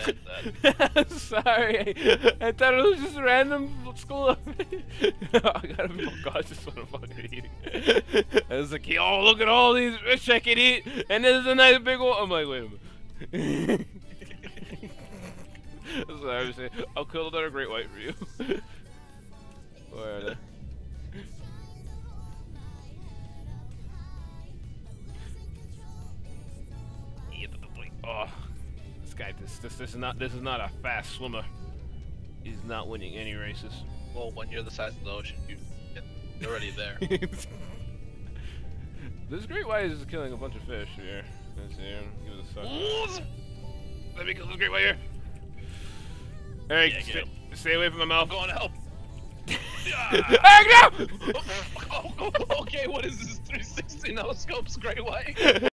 Sorry, I thought it was just random school. I gotta be more cautious when I'm fucking eating. I was like, yo, look at all these fish I can eat, and there's a nice big one. I'm like, wait a minute. Sorry, I was saying, I'll kill another great white for you. Where are they? Oh, this guy, this, this, this is not, this is not a fast swimmer. He's not winning any races. Well, when you're the size of the ocean, you, you're already there. this great white is killing a bunch of fish here. Let's see, give it a suck. Let me kill this great white here. Hey, Yeah, stay, stay away from my mouth. I'm going to help. Hey, no! Oh, oh, oh, okay, what is this 360 no scopes great white?